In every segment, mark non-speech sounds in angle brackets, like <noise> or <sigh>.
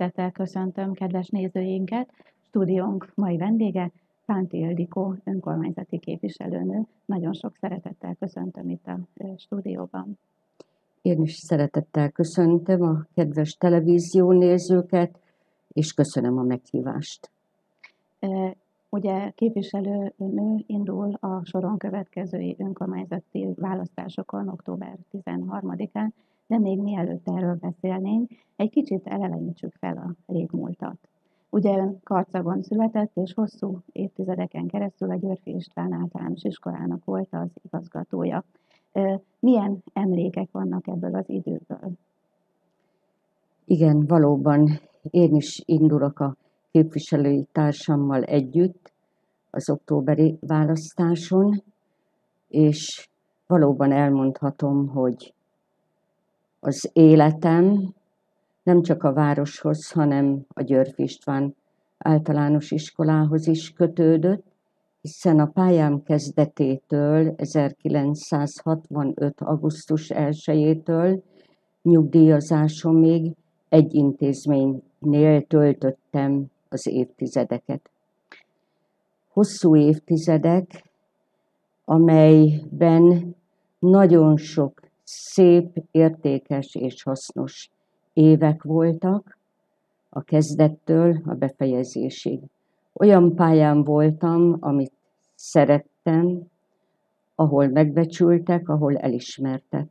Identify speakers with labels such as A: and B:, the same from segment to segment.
A: szeretettel köszöntöm kedves nézőinket. Stúdiónk mai vendége Fánti Ildikó, önkormányzati képviselőnő. Nagyon sok szeretettel köszöntöm itt a stúdióban.
B: Én is szeretettel köszöntöm a kedves televízió nézőket, és köszönöm a meghívást.
A: Ugye képviselőnő indul a soron következői önkormányzati választásokon október 13-án, de még mielőtt erről beszélnénk, egy kicsit elelenítsük fel a régmúltat. Ugye ön Karcagon született, és hosszú évtizedeken keresztül a Györfi István általános iskolának volt az igazgatója. Milyen emlékek vannak ebből az időből?
B: Igen, valóban én is indulok a képviselői társammal együtt az októberi választáson, és valóban elmondhatom, hogy az életem nem csak a városhoz, hanem a Györfi István általános iskolához is kötődött, hiszen a pályám kezdetétől, 1965. augusztus 1-től nyugdíjazásom még egy intézménynél töltöttem az évtizedeket. Hosszú évtizedek, amelyben nagyon sok szép, értékes és hasznos évek voltak, a kezdettől a befejezésig. Olyan pályán voltam, amit szerettem, ahol megbecsültek, ahol elismertek.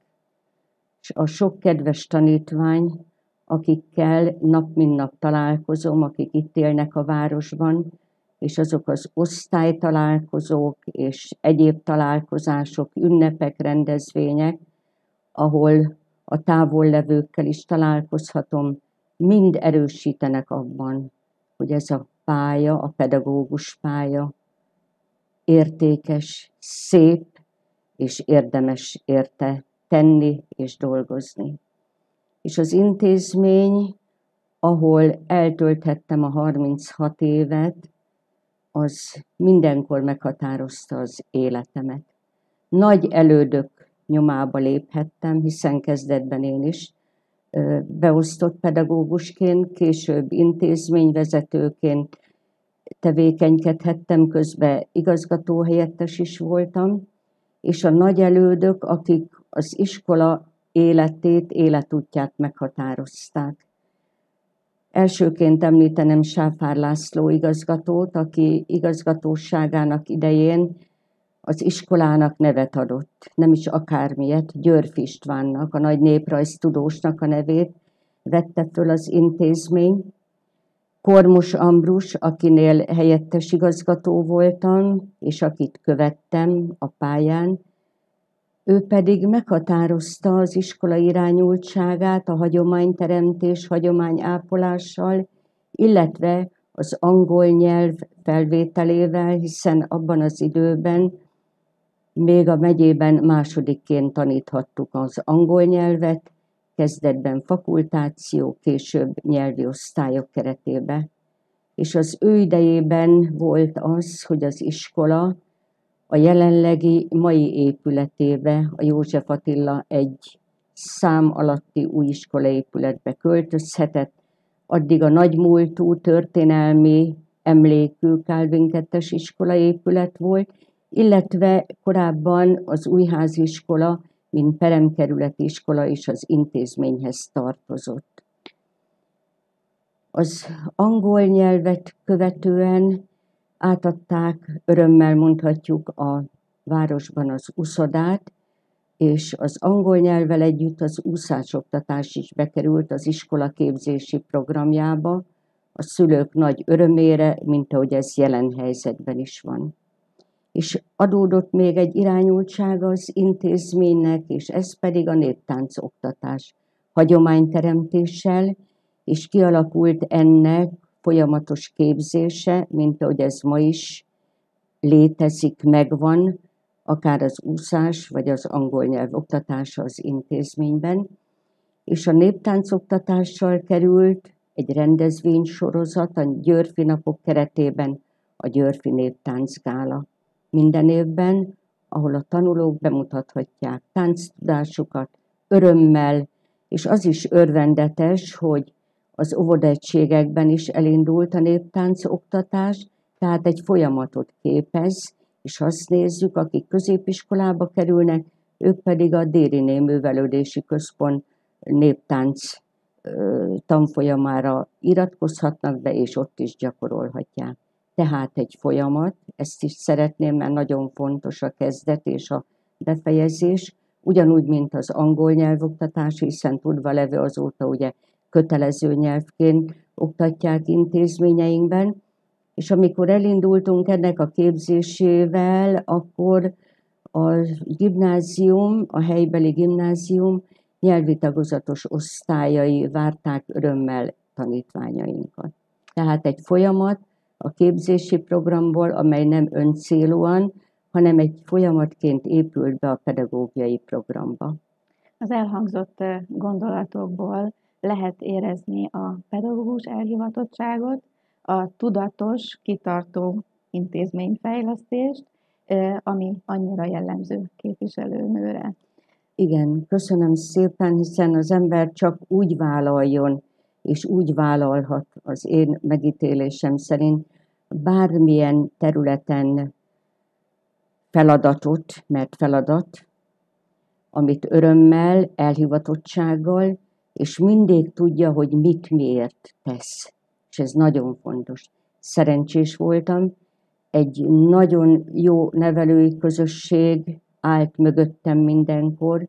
B: És a sok kedves tanítvány, akikkel nap mint nap találkozom, akik itt élnek a városban, és azok az osztálytalálkozók és egyéb találkozások, ünnepek, rendezvények, ahol a távollevőkkel is találkozhatom, mind erősítenek abban, hogy ez a pálya, a pedagógus pálya értékes, szép és érdemes érte tenni és dolgozni. És az intézmény, ahol eltölthettem a 36 évet, az mindenkor meghatározta az életemet. Nagy elődök nyomába léphettem, hiszen kezdetben én is beosztott pedagógusként, később intézményvezetőként tevékenykedhettem, közben igazgatóhelyettes is voltam, és a nagy elődök, akik az iskola életét, életútját meghatározták. Elsőként említenem Sáfár László igazgatót, aki igazgatóságának idején az iskolának nevet adott, nem is akármilyet, Györf Istvánnak, a nagy néprajztudósnak a nevét vette föl az intézmény. Kormus Ambrus, akinél helyettes igazgató voltam, és akit követtem a pályán, ő pedig meghatározta az iskola irányultságát a hagyományteremtés, hagyományápolással, illetve az angol nyelv felvételével, hiszen abban az időben még a megyében másodikként taníthattuk az angol nyelvet, kezdetben fakultáció, később nyelvi osztályok keretébe. És az ő idejében volt az, hogy az iskola a jelenlegi mai épületébe, a József Attila egy szám alatti új iskolaépületbe költözhetett, addig a nagymúltú történelmi emlékű Calvin 2 iskolaépület volt, illetve korábban az újházi iskola, mint peremkerületi iskola is az intézményhez tartozott. Az angol nyelvet követően átadták, örömmel mondhatjuk, a városban az uszodát, és az angol nyelvvel együtt az úszásoktatás is bekerült az iskola képzési programjába, a szülők nagy örömére, mint ahogy ez jelen helyzetben is van és adódott még egy irányultsága az intézménynek, és ez pedig a néptánc oktatás hagyományteremtéssel, és kialakult ennek folyamatos képzése, mint ahogy ez ma is létezik, megvan, akár az úszás, vagy az angol nyelv oktatása az intézményben, és a néptánc oktatással került egy rendezvénysorozat a Györfi napok keretében a Györfi Néptáncgála minden évben, ahol a tanulók bemutathatják tánctudásukat örömmel, és az is örvendetes, hogy az óvodaegységekben is elindult a néptánc oktatás, tehát egy folyamatot képez, és azt nézzük, akik középiskolába kerülnek, ők pedig a Déri Művelődési Központ néptánc tanfolyamára iratkozhatnak be, és ott is gyakorolhatják. Tehát egy folyamat, ezt is szeretném, mert nagyon fontos a kezdet és a befejezés, ugyanúgy, mint az angol nyelvoktatás, hiszen tudva levő azóta ugye kötelező nyelvként oktatják intézményeinkben, és amikor elindultunk ennek a képzésével, akkor a gimnázium, a helybeli gimnázium nyelvi tagozatos osztályai várták örömmel tanítványainkat. Tehát egy folyamat a képzési programból, amely nem öncélúan, hanem egy folyamatként épült be a pedagógiai programba.
A: Az elhangzott gondolatokból lehet érezni a pedagógus elhivatottságot, a tudatos, kitartó intézményfejlesztést, ami annyira jellemző képviselőnőre.
B: Igen, köszönöm szépen, hiszen az ember csak úgy vállaljon, és úgy vállalhat az én megítélésem szerint bármilyen területen feladatot, mert feladat, amit örömmel, elhivatottsággal, és mindig tudja, hogy mit miért tesz. És ez nagyon fontos. Szerencsés voltam, egy nagyon jó nevelői közösség állt mögöttem mindenkor,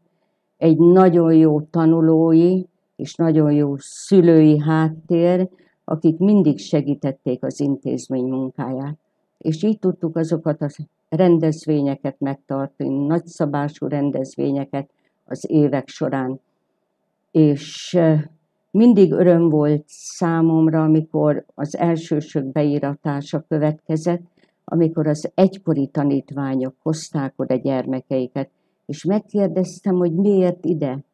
B: egy nagyon jó tanulói és nagyon jó szülői háttér, akik mindig segítették az intézmény munkáját. És így tudtuk azokat a rendezvényeket megtartani, nagyszabású rendezvényeket az évek során. És mindig öröm volt számomra, amikor az elsősök beíratása következett, amikor az egykori tanítványok hozták oda gyermekeiket, és megkérdeztem, hogy miért ide.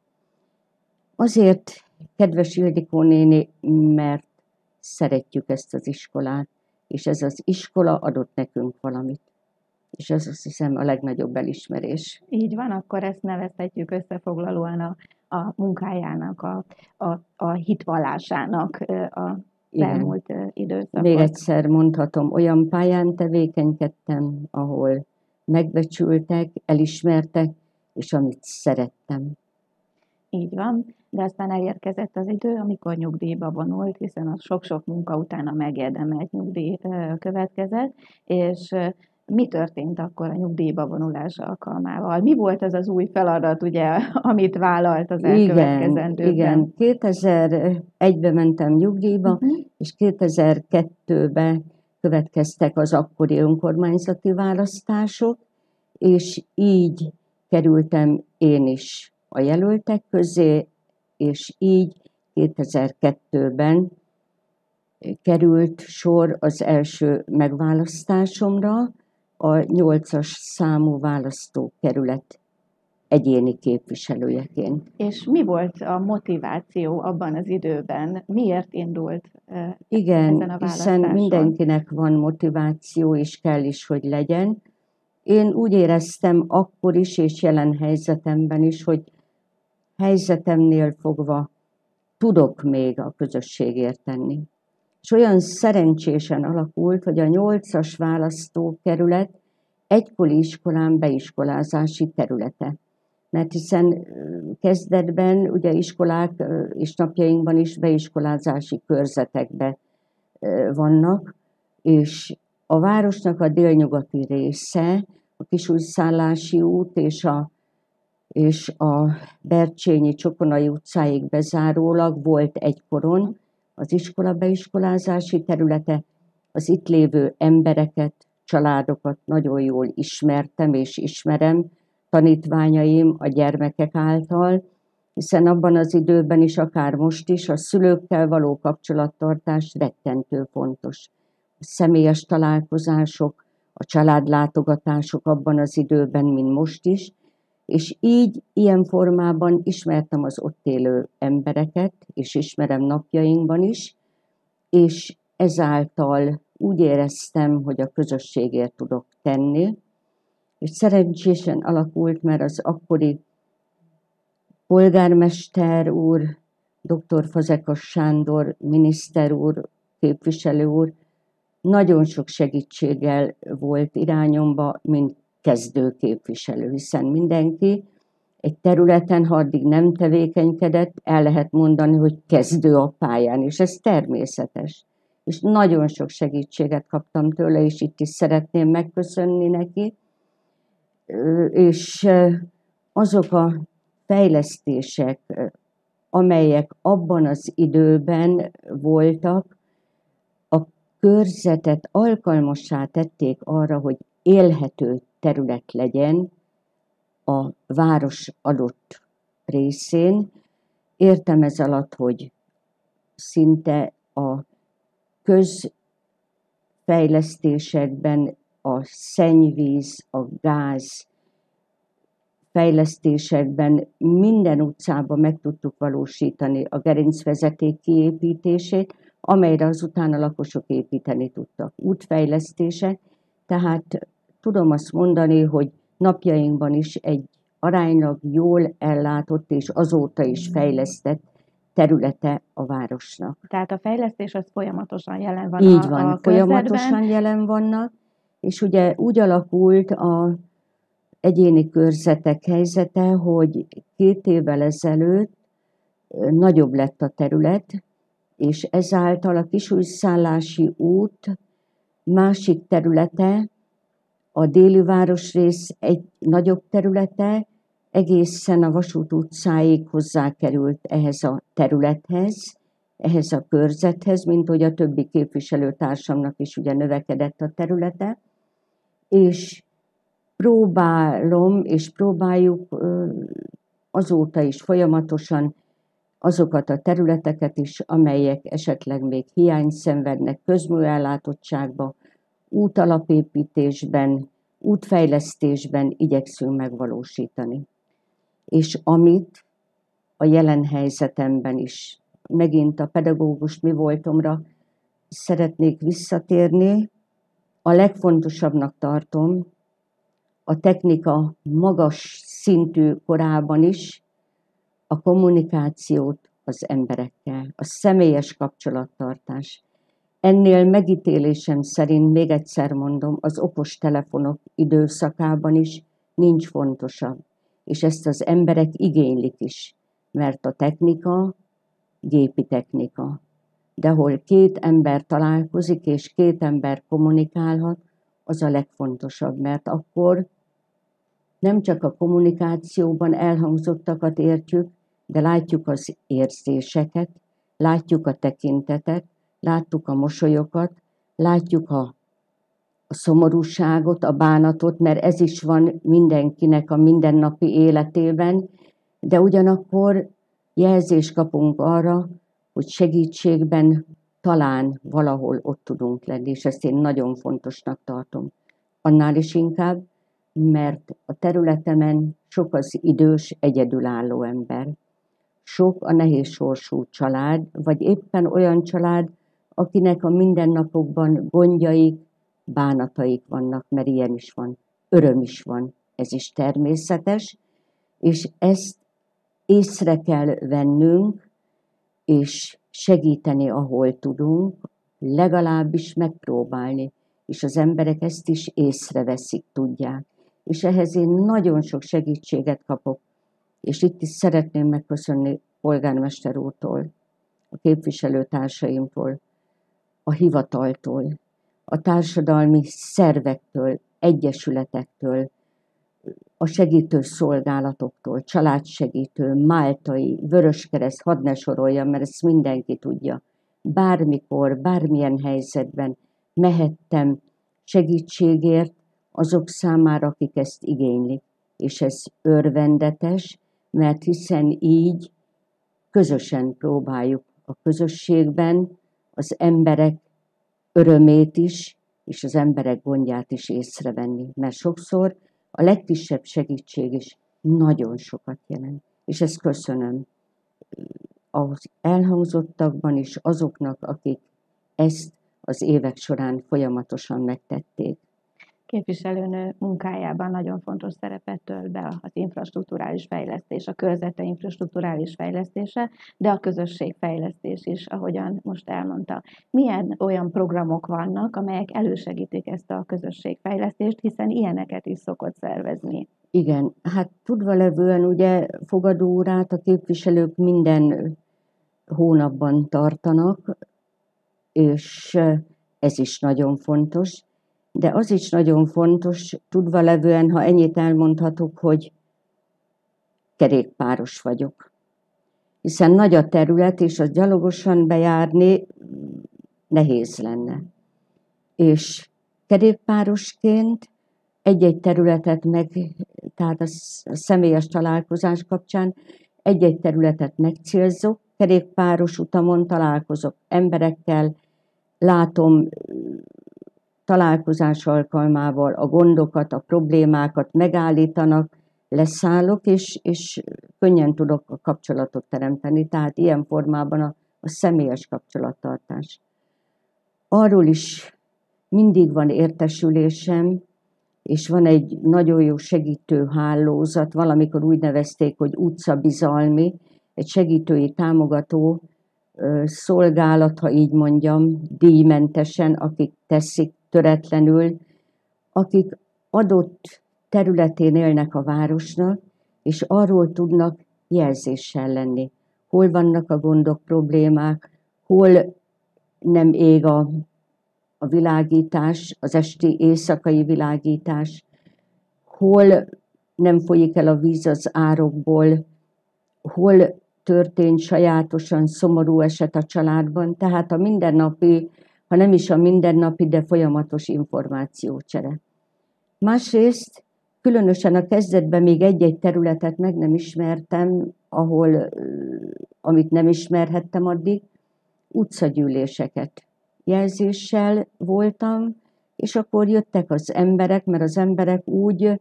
B: Azért, kedves Ildikó néni, mert szeretjük ezt az iskolát, és ez az iskola adott nekünk valamit. És ez azt hiszem a legnagyobb elismerés.
A: Így van, akkor ezt nevezhetjük összefoglalóan a, a munkájának, a, a, a hitvallásának a igen. elmúlt időszakot.
B: Még egyszer mondhatom, olyan pályán tevékenykedtem, ahol megbecsültek, elismertek, és amit szerettem.
A: Így van, de aztán elérkezett az idő, amikor nyugdíjba vonult, hiszen a sok-sok munka után a megérdemelt nyugdíj következett, és mi történt akkor a nyugdíjba vonulás alkalmával? Mi volt az az új feladat, ugye, <laughs> amit vállalt az elkövetkezendőben?
B: Igen, igen. 2001-ben mentem nyugdíjba, uh-huh. és 2002-ben következtek az akkori önkormányzati választások, és így kerültem én is a jelöltek közé, és így 2002-ben került sor az első megválasztásomra, a nyolcas számú választókerület egyéni képviselőjeként.
A: És mi volt a motiváció abban az időben? Miért indult
B: Igen, ezen a hiszen mindenkinek van motiváció, és kell is, hogy legyen. Én úgy éreztem akkor is, és jelen helyzetemben is, hogy helyzetemnél fogva tudok még a közösségért tenni és olyan szerencsésen alakult, hogy a nyolcas választókerület egykori iskolán beiskolázási területe. Mert hiszen kezdetben ugye iskolák és napjainkban is beiskolázási körzetekbe vannak, és a városnak a délnyugati része, a Kisújszállási út és a, és a Bercsényi Csokonai utcáig bezárólag volt egykoron az iskola beiskolázási területe, az itt lévő embereket, családokat nagyon jól ismertem és ismerem, tanítványaim a gyermekek által, hiszen abban az időben is, akár most is, a szülőkkel való kapcsolattartás rettentő fontos. A személyes találkozások, a családlátogatások abban az időben, mint most is, és így, ilyen formában ismertem az ott élő embereket, és ismerem napjainkban is, és ezáltal úgy éreztem, hogy a közösségért tudok tenni, és szerencsésen alakult, mert az akkori polgármester úr dr. Fazekas Sándor miniszter úr, képviselő úr nagyon sok segítséggel volt irányomba, mint kezdő képviselő, hiszen mindenki egy területen, ha addig nem tevékenykedett, el lehet mondani, hogy kezdő a pályán, és ez természetes. És nagyon sok segítséget kaptam tőle, és itt is szeretném megköszönni neki. És azok a fejlesztések, amelyek abban az időben voltak, a körzetet alkalmassá tették arra, hogy élhető terület legyen a város adott részén. Értem ez alatt, hogy szinte a közfejlesztésekben a szennyvíz, a gáz, fejlesztésekben minden utcában meg tudtuk valósítani a gerincvezeték kiépítését, amelyre azután a lakosok építeni tudtak. Útfejlesztések, tehát tudom azt mondani, hogy napjainkban is egy aránylag jól ellátott és azóta is fejlesztett területe a városnak.
A: Tehát a fejlesztés az folyamatosan jelen van
B: Így
A: a,
B: van,
A: a
B: folyamatosan jelen vannak, és ugye úgy alakult a egyéni körzetek helyzete, hogy két évvel ezelőtt nagyobb lett a terület, és ezáltal a kisújszállási út másik területe, a déli városrész egy nagyobb területe, egészen a Vasút utcáig hozzákerült ehhez a területhez, ehhez a körzethez, mint hogy a többi képviselőtársamnak is ugye növekedett a területe, és próbálom, és próbáljuk azóta is folyamatosan azokat a területeket is, amelyek esetleg még hiány szenvednek közműellátottságba, útalapépítésben, útfejlesztésben igyekszünk megvalósítani. És amit a jelen helyzetemben is, megint a pedagógus mi voltomra szeretnék visszatérni, a legfontosabbnak tartom, a technika magas szintű korában is a kommunikációt az emberekkel, a személyes kapcsolattartás. Ennél megítélésem szerint, még egyszer mondom, az okos telefonok időszakában is nincs fontosabb. És ezt az emberek igénylik is, mert a technika gépi technika. De hol két ember találkozik, és két ember kommunikálhat, az a legfontosabb, mert akkor nem csak a kommunikációban elhangzottakat értjük, de látjuk az érzéseket, látjuk a tekintetet, láttuk a mosolyokat, látjuk a, a szomorúságot, a bánatot, mert ez is van mindenkinek a mindennapi életében, de ugyanakkor jelzést kapunk arra, hogy segítségben talán valahol ott tudunk lenni, és ezt én nagyon fontosnak tartom. Annál is inkább, mert a területemen sok az idős, egyedülálló ember. Sok a nehéz sorsú család, vagy éppen olyan család, akinek a mindennapokban gondjaik, bánataik vannak, mert ilyen is van, öröm is van, ez is természetes, és ezt észre kell vennünk, és segíteni, ahol tudunk, legalábbis megpróbálni, és az emberek ezt is észreveszik, tudják. És ehhez én nagyon sok segítséget kapok. És itt is szeretném megköszönni polgármester úrtól, a képviselőtársaimtól, a hivataltól, a társadalmi szervektől, egyesületektől, a segítő szolgálatoktól, családsegítő, máltai, vöröskereszt, hadd ne soroljam, mert ezt mindenki tudja. Bármikor, bármilyen helyzetben mehettem segítségért, azok számára, akik ezt igénylik. És ez örvendetes, mert hiszen így közösen próbáljuk a közösségben az emberek örömét is, és az emberek gondját is észrevenni. Mert sokszor a legkisebb segítség is nagyon sokat jelent. És ezt köszönöm az elhangzottakban is azoknak, akik ezt az évek során folyamatosan megtették.
A: Képviselőnő munkájában nagyon fontos szerepet tölt be az infrastruktúrális fejlesztés, a körzete infrastruktúrális fejlesztése, de a közösségfejlesztés is, ahogyan most elmondta. Milyen olyan programok vannak, amelyek elősegítik ezt a közösségfejlesztést, hiszen ilyeneket is szokott szervezni.
B: Igen, hát tudva levően ugye fogadórát a képviselők minden hónapban tartanak, és ez is nagyon fontos. De az is nagyon fontos, tudva levően, ha ennyit elmondhatok, hogy kerékpáros vagyok. Hiszen nagy a terület, és az gyalogosan bejárni nehéz lenne. És kerékpárosként egy-egy területet meg, tehát a személyes találkozás kapcsán egy-egy területet megcélzok, kerékpáros utamon találkozok emberekkel, látom találkozás alkalmával a gondokat, a problémákat megállítanak, leszállok, és, és könnyen tudok a kapcsolatot teremteni, tehát ilyen formában a, a személyes kapcsolattartás. Arról is mindig van értesülésem, és van egy nagyon jó segítő hálózat, valamikor úgy nevezték, hogy utcabizalmi, egy segítői támogató szolgálat, ha így mondjam, díjmentesen, akik teszik töretlenül, akik adott területén élnek a városnak, és arról tudnak jelzéssel lenni. Hol vannak a gondok, problémák, hol nem ég a, a világítás, az esti éjszakai világítás, hol nem folyik el a víz az árokból, hol történt sajátosan szomorú eset a családban, tehát a mindennapi ha nem is a mindennapi, de folyamatos információcsere. Másrészt, különösen a kezdetben még egy-egy területet meg nem ismertem, ahol, amit nem ismerhettem addig, utcagyűléseket jelzéssel voltam, és akkor jöttek az emberek, mert az emberek úgy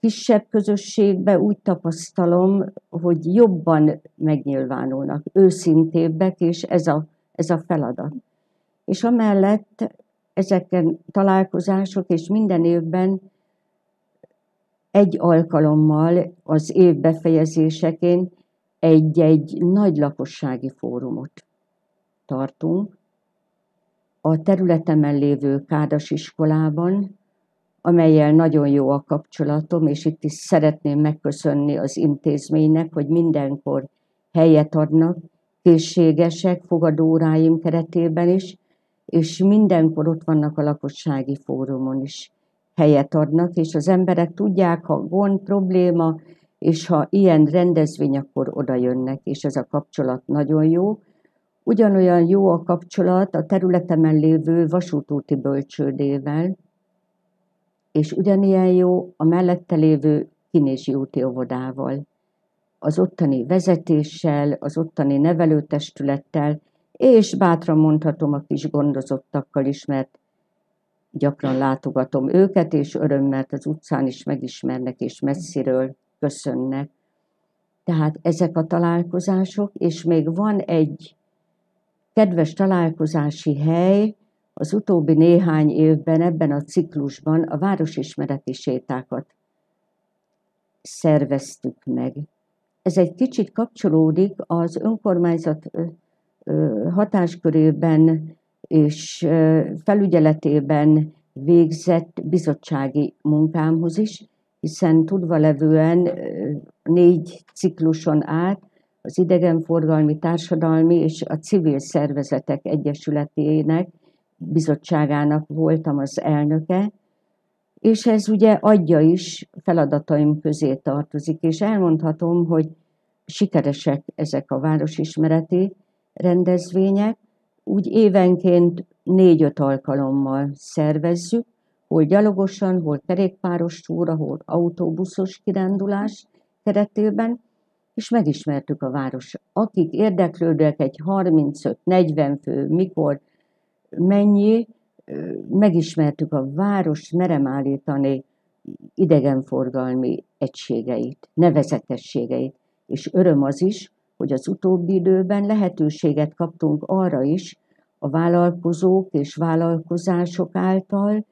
B: kisebb közösségbe úgy tapasztalom, hogy jobban megnyilvánulnak, őszintébbek, és ez a, ez a feladat és amellett ezeken találkozások, és minden évben egy alkalommal az év befejezéseként egy-egy nagy lakossági fórumot tartunk. A területemen lévő Kádas iskolában, amelyel nagyon jó a kapcsolatom, és itt is szeretném megköszönni az intézménynek, hogy mindenkor helyet adnak, készségesek fogadóráim keretében is, és mindenkor ott vannak a lakossági fórumon is helyet adnak, és az emberek tudják, ha gond, probléma, és ha ilyen rendezvény, akkor oda jönnek, és ez a kapcsolat nagyon jó. Ugyanolyan jó a kapcsolat a területemen lévő vasútúti bölcsődével, és ugyanilyen jó a mellette lévő Kinési úti óvodával, az ottani vezetéssel, az ottani nevelőtestülettel, és bátran mondhatom a kis gondozottakkal is, mert gyakran látogatom őket, és örömmel az utcán is megismernek, és messziről köszönnek. Tehát ezek a találkozások, és még van egy kedves találkozási hely, az utóbbi néhány évben ebben a ciklusban a városismereti sétákat szerveztük meg. Ez egy kicsit kapcsolódik az önkormányzat hatáskörében és felügyeletében végzett bizottsági munkámhoz is, hiszen tudva levően négy cikluson át az idegenforgalmi, társadalmi és a civil szervezetek egyesületének, bizottságának voltam az elnöke, és ez ugye adja is feladataim közé tartozik, és elmondhatom, hogy sikeresek ezek a városismereti rendezvények, úgy évenként négy-öt alkalommal szervezzük, hol gyalogosan, hol kerékpáros túra, hol autóbuszos kirándulás keretében, és megismertük a város. Akik érdeklődnek egy 35-40 fő, mikor, mennyi, megismertük a város, merem állítani idegenforgalmi egységeit, nevezetességeit, és öröm az is, hogy az utóbbi időben lehetőséget kaptunk arra is, a vállalkozók és vállalkozások által,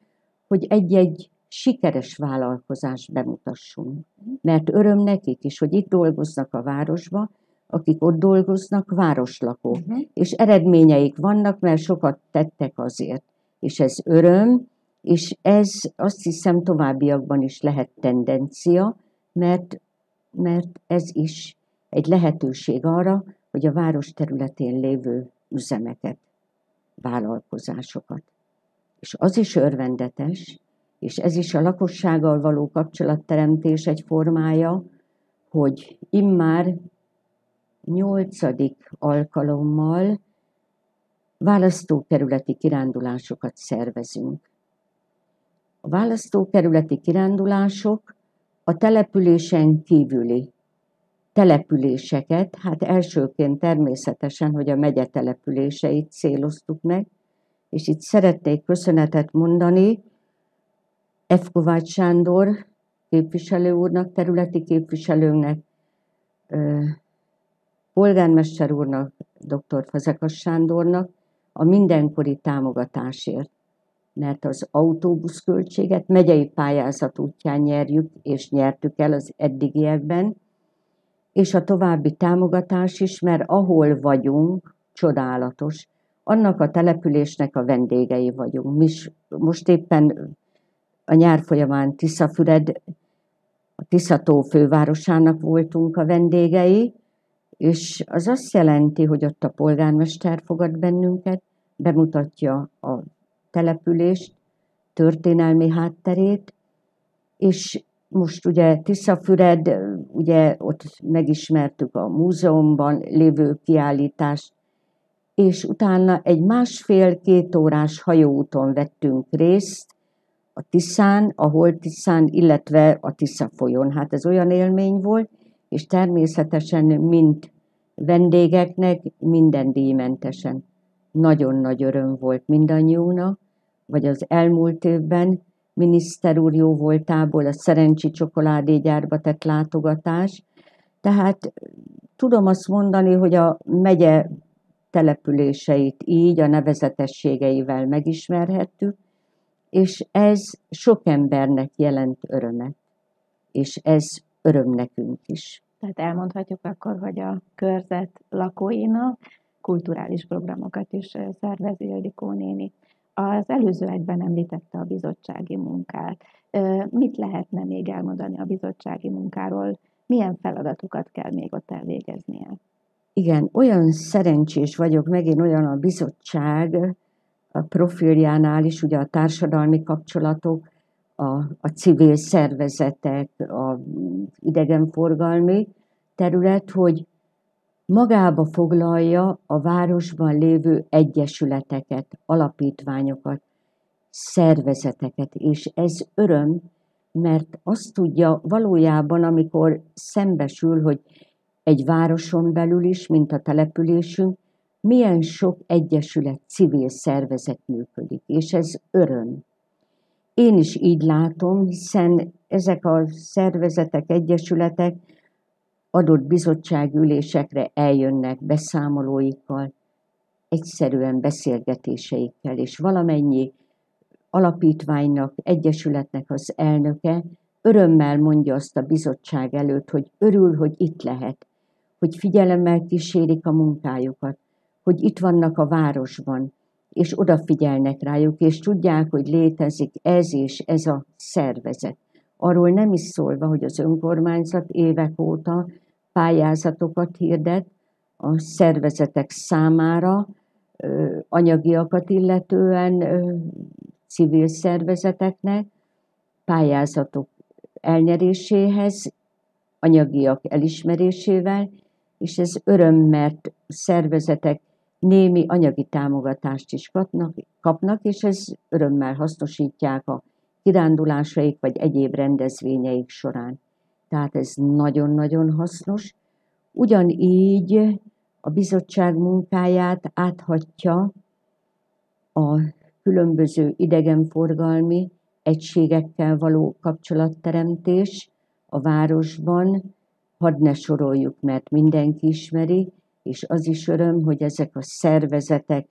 B: hogy egy-egy sikeres vállalkozást bemutassunk. Mert öröm nekik is, hogy itt dolgoznak a városba, akik ott dolgoznak, városlakók. Uh-huh. És eredményeik vannak, mert sokat tettek azért. És ez öröm, és ez azt hiszem továbbiakban is lehet tendencia, mert, mert ez is egy lehetőség arra, hogy a város területén lévő üzemeket, vállalkozásokat. És az is örvendetes, és ez is a lakossággal való kapcsolatteremtés egy formája, hogy immár nyolcadik alkalommal választókerületi kirándulásokat szervezünk. A választókerületi kirándulások a településen kívüli településeket, hát elsőként természetesen, hogy a megye településeit céloztuk meg, és itt szeretnék köszönetet mondani F. Kovács Sándor képviselő úrnak, területi képviselőnek, polgármester úrnak, dr. Fazekas Sándornak a mindenkori támogatásért, mert az autóbuszköltséget megyei pályázat útján nyerjük, és nyertük el az eddigiekben, és a további támogatás is, mert ahol vagyunk, csodálatos, annak a településnek a vendégei vagyunk. Mi most éppen a nyár folyamán Tiszafüred, a Tiszató fővárosának voltunk a vendégei, és az azt jelenti, hogy ott a polgármester fogad bennünket, bemutatja a települést, történelmi hátterét, és most ugye Tiszafüred, ugye ott megismertük a múzeumban lévő kiállítást, és utána egy másfél-két órás hajóúton vettünk részt a Tiszán, a Tiszán, illetve a Tisza folyón. Hát ez olyan élmény volt, és természetesen mind vendégeknek minden díjmentesen. Nagyon nagy öröm volt mindannyiunknak, vagy az elmúlt évben miniszter úr jó voltából a Szerencsi csokoládégyárba tett látogatás. Tehát tudom azt mondani, hogy a megye településeit így a nevezetességeivel megismerhettük, és ez sok embernek jelent örömet, és ez öröm nekünk is.
A: Tehát elmondhatjuk akkor, hogy a körzet lakóinak kulturális programokat is szervez Ildikó néni. Az előző egyben említette a bizottsági munkát. Mit lehetne még elmondani a bizottsági munkáról? Milyen feladatokat kell még ott elvégeznie?
B: Igen, olyan szerencsés vagyok, megint olyan a bizottság a profiljánál is, ugye a társadalmi kapcsolatok, a, a civil szervezetek, a idegenforgalmi terület, hogy magába foglalja a városban lévő egyesületeket, alapítványokat, szervezeteket, és ez öröm, mert azt tudja valójában, amikor szembesül, hogy egy városon belül is, mint a településünk, milyen sok egyesület, civil szervezet működik, és ez öröm. Én is így látom, hiszen ezek a szervezetek, egyesületek adott bizottságülésekre eljönnek beszámolóikkal, egyszerűen beszélgetéseikkel, és valamennyi alapítványnak, egyesületnek az elnöke örömmel mondja azt a bizottság előtt, hogy örül, hogy itt lehet, hogy figyelemmel kísérik a munkájukat, hogy itt vannak a városban, és odafigyelnek rájuk, és tudják, hogy létezik ez és ez a szervezet. Arról nem is szólva, hogy az önkormányzat évek óta pályázatokat hirdet a szervezetek számára, anyagiakat illetően civil szervezeteknek, pályázatok elnyeréséhez, anyagiak elismerésével, és ez öröm, mert szervezetek némi anyagi támogatást is kapnak, kapnak, és ez örömmel hasznosítják a kirándulásaik vagy egyéb rendezvényeik során. Tehát ez nagyon-nagyon hasznos. Ugyanígy a bizottság munkáját áthatja a különböző idegenforgalmi egységekkel való kapcsolatteremtés a városban, hadd ne soroljuk, mert mindenki ismeri, és az is öröm, hogy ezek a szervezetek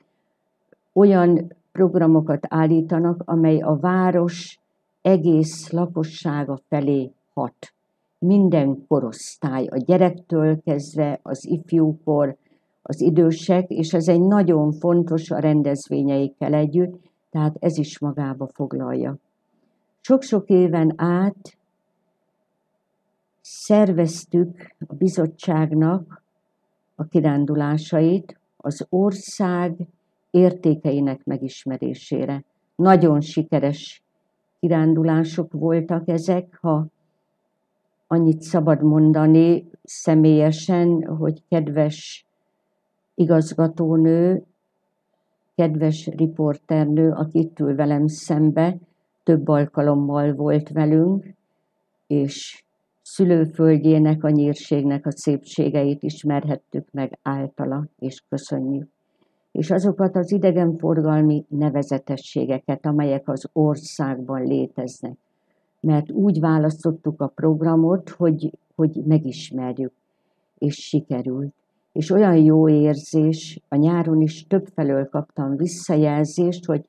B: olyan programokat állítanak, amely a város egész lakossága felé hat. Minden korosztály, a gyerektől kezdve az ifjúkor, az idősek, és ez egy nagyon fontos a rendezvényeikkel együtt, tehát ez is magába foglalja. Sok-sok éven át szerveztük a bizottságnak a kirándulásait az ország értékeinek megismerésére. Nagyon sikeres kirándulások voltak ezek, ha annyit szabad mondani személyesen, hogy kedves igazgatónő, kedves riporternő, aki itt ül velem szembe, több alkalommal volt velünk, és szülőföldjének, a nyírségnek a szépségeit ismerhettük meg általa, és köszönjük. És azokat az idegenforgalmi nevezetességeket, amelyek az országban léteznek. Mert úgy választottuk a programot, hogy, hogy megismerjük, és sikerült. És olyan jó érzés, a nyáron is többfelől kaptam visszajelzést, hogy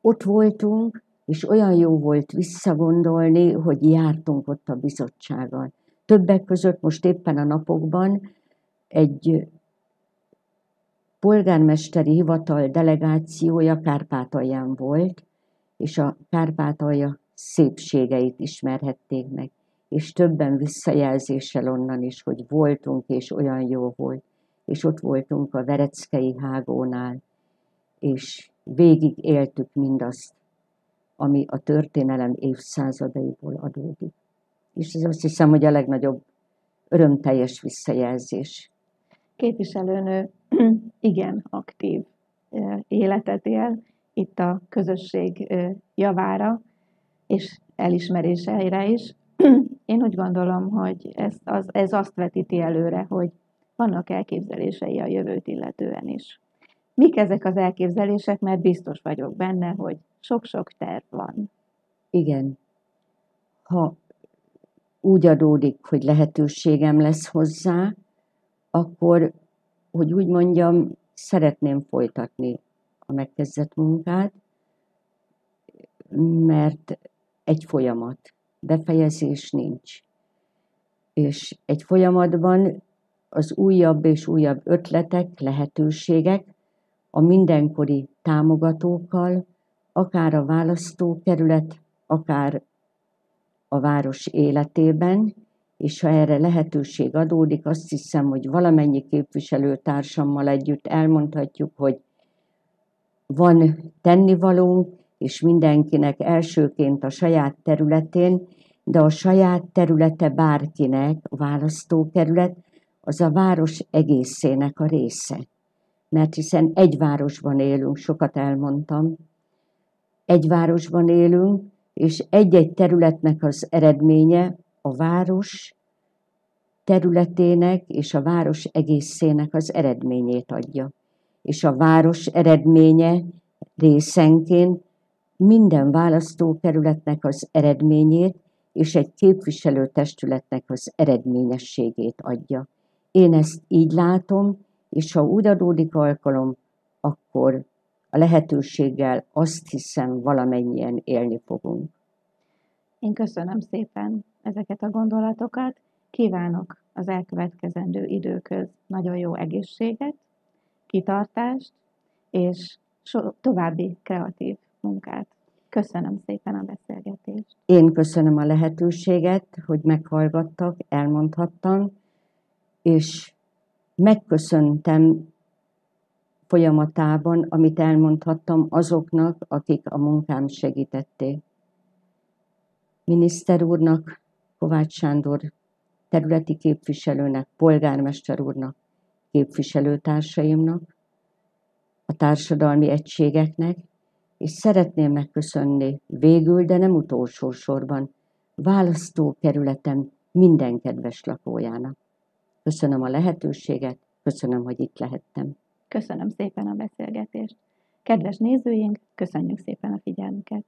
B: ott voltunk, és olyan jó volt visszagondolni, hogy jártunk ott a bizottsággal. Többek között most éppen a napokban egy polgármesteri hivatal delegációja Kárpátalján volt, és a Kárpátalja szépségeit ismerhették meg, és többen visszajelzéssel onnan is, hogy voltunk, és olyan jó volt, és ott voltunk a Vereckei hágónál, és végig éltük mindazt, ami a történelem évszázadaiból adódik. És ez azt hiszem, hogy a legnagyobb örömteljes visszajelzés.
A: Képviselőnő <clears throat> igen aktív életet él itt a közösség javára, és elismeréseire is. <clears throat> Én úgy gondolom, hogy ez, az, ez azt vetíti előre, hogy vannak elképzelései a jövőt illetően is. Mik ezek az elképzelések, mert biztos vagyok benne, hogy sok-sok terv van.
B: Igen. Ha úgy adódik, hogy lehetőségem lesz hozzá, akkor, hogy úgy mondjam, szeretném folytatni a megkezdett munkát, mert egy folyamat, befejezés nincs. És egy folyamatban az újabb és újabb ötletek, lehetőségek a mindenkori támogatókkal, akár a választókerület, akár a város életében, és ha erre lehetőség adódik, azt hiszem, hogy valamennyi képviselőtársammal együtt elmondhatjuk, hogy van tennivalónk, és mindenkinek elsőként a saját területén, de a saját területe bárkinek, választókerület, az a város egészének a része. Mert hiszen egy városban élünk, sokat elmondtam, egy városban élünk, és egy-egy területnek az eredménye a város területének és a város egészének az eredményét adja. És a város eredménye részenként minden választókerületnek az eredményét és egy képviselőtestületnek az eredményességét adja. Én ezt így látom, és ha úgy adódik alkalom, akkor a lehetőséggel azt hiszem valamennyien élni fogunk.
A: Én köszönöm szépen ezeket a gondolatokat. Kívánok az elkövetkezendő időköz nagyon jó egészséget, kitartást és további kreatív munkát. Köszönöm szépen a beszélgetést.
B: Én köszönöm a lehetőséget, hogy meghallgattak, elmondhattam, és megköszöntem folyamatában, amit elmondhattam azoknak, akik a munkám segítették. Miniszter úrnak, Kovács Sándor területi képviselőnek, polgármester úrnak, képviselőtársaimnak, a társadalmi egységeknek, és szeretném megköszönni végül, de nem utolsó sorban, választókerületem minden kedves lakójának. Köszönöm a lehetőséget, köszönöm, hogy itt lehettem.
A: Köszönöm szépen a beszélgetést. Kedves nézőink, köszönjük szépen a figyelmüket!